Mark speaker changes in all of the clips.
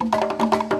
Speaker 1: Oye,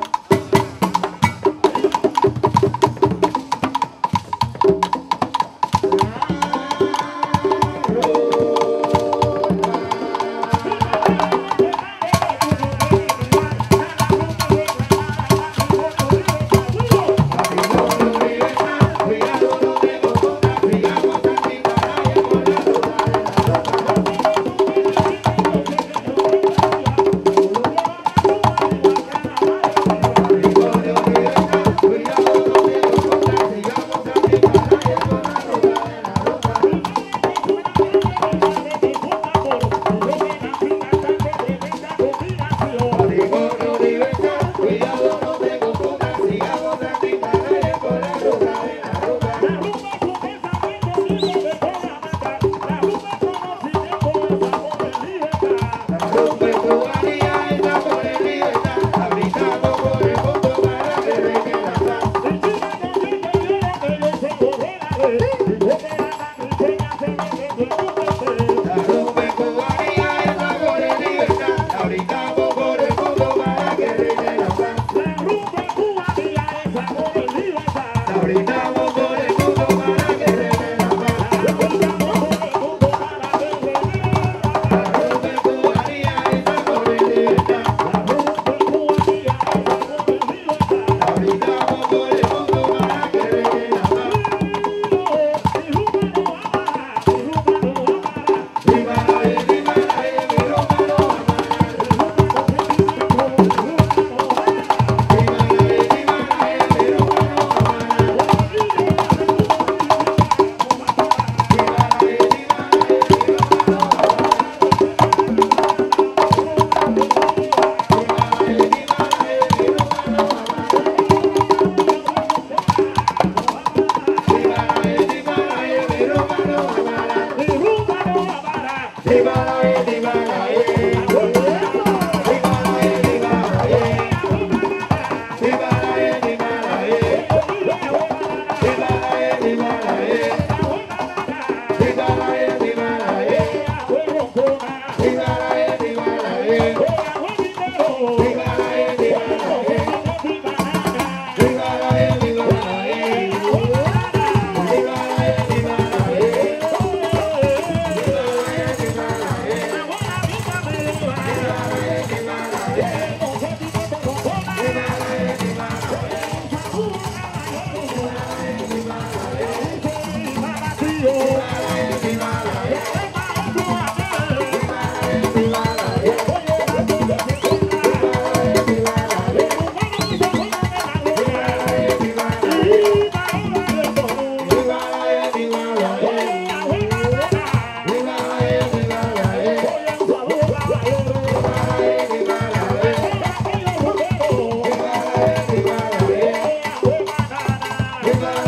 Speaker 1: Goodbye.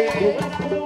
Speaker 1: Ye. Veuta